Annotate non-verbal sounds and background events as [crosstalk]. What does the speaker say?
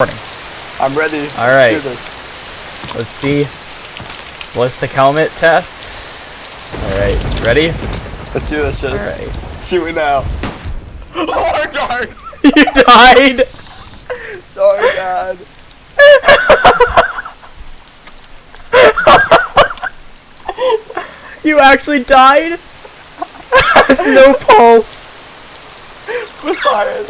I'm ready. All right. Let's do this. Let's see. Ballistic helmet test. Alright, ready? Let's do this, just Alright. shoot it now. [laughs] Oh, darn! [laughs] you died! Sorry, Dad. [laughs] You actually died? There's no pulse. We're fired.